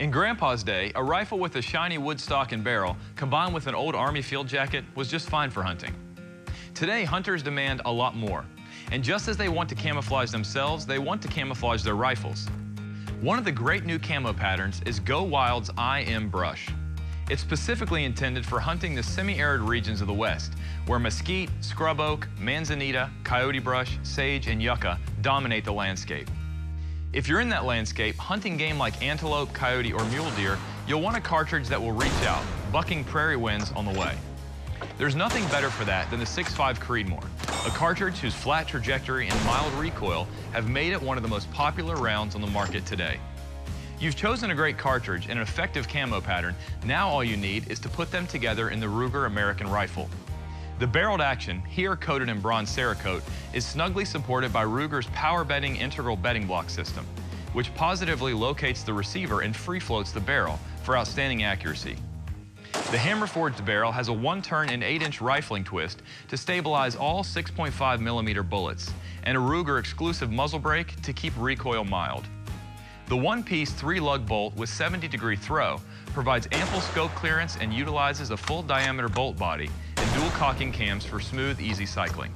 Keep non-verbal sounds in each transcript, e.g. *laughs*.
In Grandpa's day, a rifle with a shiny wood stock and barrel, combined with an old Army field jacket, was just fine for hunting. Today, hunters demand a lot more. And just as they want to camouflage themselves, they want to camouflage their rifles. One of the great new camo patterns is Go Wild's IM Brush. It's specifically intended for hunting the semi-arid regions of the West, where mesquite, scrub oak, manzanita, coyote brush, sage, and yucca dominate the landscape. If you're in that landscape, hunting game like antelope, coyote, or mule deer, you'll want a cartridge that will reach out, bucking prairie winds on the way. There's nothing better for that than the 6.5 Creedmoor, a cartridge whose flat trajectory and mild recoil have made it one of the most popular rounds on the market today. You've chosen a great cartridge and an effective camo pattern. Now all you need is to put them together in the Ruger American Rifle. The barreled action, here coated in bronze Cerakote, is snugly supported by Ruger's power bedding integral bedding block system, which positively locates the receiver and free floats the barrel for outstanding accuracy. The hammer forged barrel has a one-turn and 8-inch rifling twist to stabilize all 6.5 millimeter bullets, and a Ruger exclusive muzzle brake to keep recoil mild. The one-piece three-lug bolt with 70-degree throw provides ample scope clearance and utilizes a full diameter bolt body dual cocking cams for smooth, easy cycling.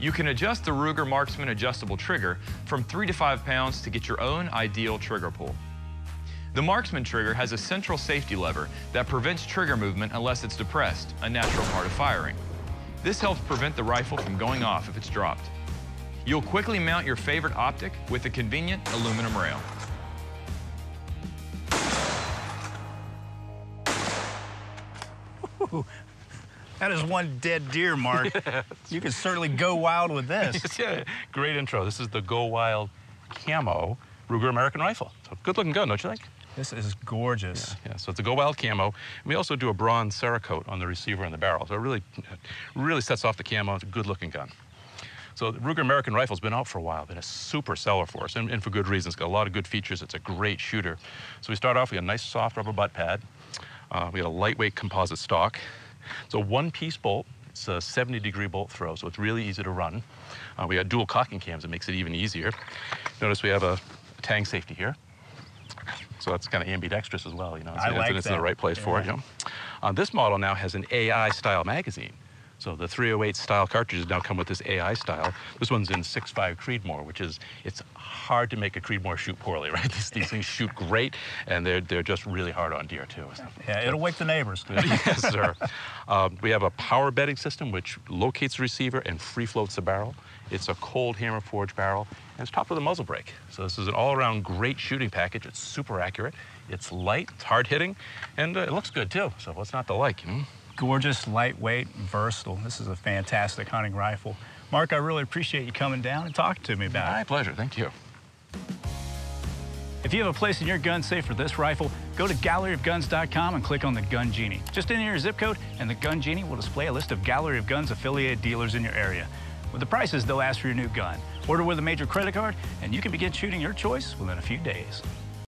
You can adjust the Ruger Marksman adjustable trigger from 3 to 5 pounds to get your own ideal trigger pull. The Marksman trigger has a central safety lever that prevents trigger movement unless it's depressed, a natural part of firing. This helps prevent the rifle from going off if it's dropped. You'll quickly mount your favorite optic with a convenient aluminum rail. *laughs* That is one dead deer, Mark. *laughs* you can certainly go wild with this. *laughs* yeah, great intro. This is the Go Wild Camo Ruger American Rifle. So good looking gun, don't you think? This is gorgeous. Yeah, yeah, so it's a Go Wild camo. We also do a bronze Cerakote on the receiver and the barrel. So it really, really sets off the camo. It's a good looking gun. So the Ruger American Rifle's been out for a while, been a super seller for us, and, and, for good reasons. It's got a lot of good features. It's a great shooter. So we start off with a nice soft rubber butt pad. Uh, we got a lightweight composite stock. So one piece bolt, it's a 70 degree bolt throw, so it's really easy to run. Uh, we got dual cocking cams, it makes it even easier. Notice we have a, a tang safety here. So that's kind of ambidextrous as well, you know. It's, I like it's in the right place yeah. for it, you know. Uh, this model now has an AI style magazine. So the 308 style cartridges now come with this AI style. This one's in 6.5 Creedmoor, which is, it's hard to make a Creedmoor shoot poorly, *laughs* right? These, these things shoot great, and they're, they're just really hard on deer, too. Yeah, it'll wake the neighbors. *laughs* yes, sir. Um, we have a power bedding system, which locates the receiver and free floats the barrel. It's a cold hammer forged barrel, and it's topped with a muzzle brake. So this is an all-around great shooting package. It's super accurate. It's light, it's hard hitting, and uh, it looks good, too. So what's not to like, you know? Gorgeous, lightweight, versatile. This is a fantastic hunting rifle. Mark, I really appreciate you coming down and talking to me about My it. My pleasure. Thank you. If you have a place in your gun safe for this rifle, go to galleryofguns.com and click on the Gun Genie. Just enter your zip code, and the Gun Genie will display a list of Gallery of Guns affiliated dealers in your area. With the prices, they'll ask for your new gun. Order with a major credit card, and you can begin shooting your choice within a few days.